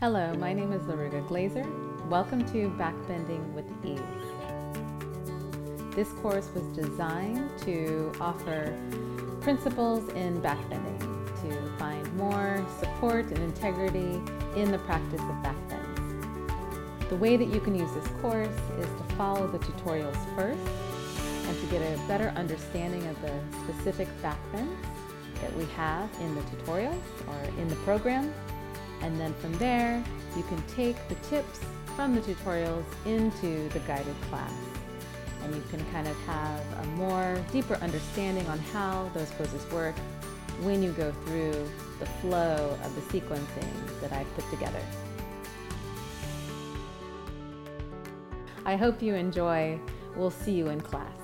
Hello, my name is Laruga Glaser. Welcome to Backbending with Ease. This course was designed to offer principles in backbending to find more support and integrity in the practice of backbends. The way that you can use this course is to follow the tutorials first and to get a better understanding of the specific backbends that we have in the tutorials or in the program and then from there, you can take the tips from the tutorials into the guided class. And you can kind of have a more deeper understanding on how those poses work when you go through the flow of the sequencing that I've put together. I hope you enjoy. We'll see you in class.